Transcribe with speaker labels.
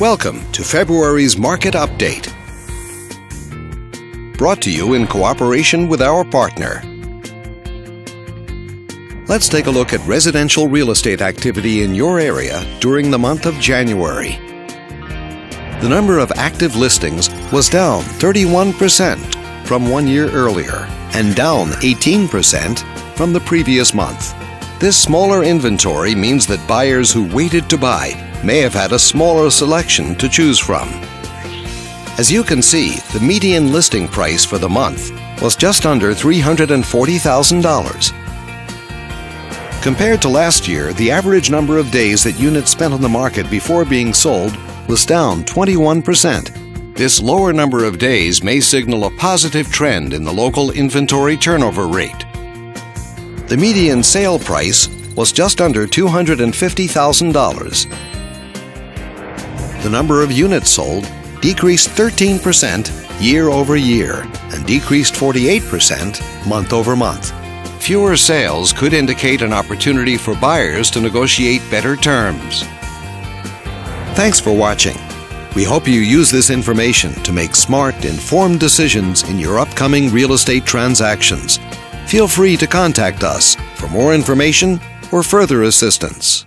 Speaker 1: Welcome to February's Market Update. Brought to you in cooperation with our partner. Let's take a look at residential real estate activity in your area during the month of January. The number of active listings was down 31% from one year earlier and down 18% from the previous month. This smaller inventory means that buyers who waited to buy may have had a smaller selection to choose from. As you can see, the median listing price for the month was just under $340,000. Compared to last year, the average number of days that units spent on the market before being sold was down 21%. This lower number of days may signal a positive trend in the local inventory turnover rate. The median sale price was just under $250,000. The number of units sold decreased 13% year over year and decreased 48% month over month. Fewer sales could indicate an opportunity for buyers to negotiate better terms. Thanks for watching. We hope you use this information to make smart, informed decisions in your upcoming real estate transactions feel free to contact us for more information or further assistance.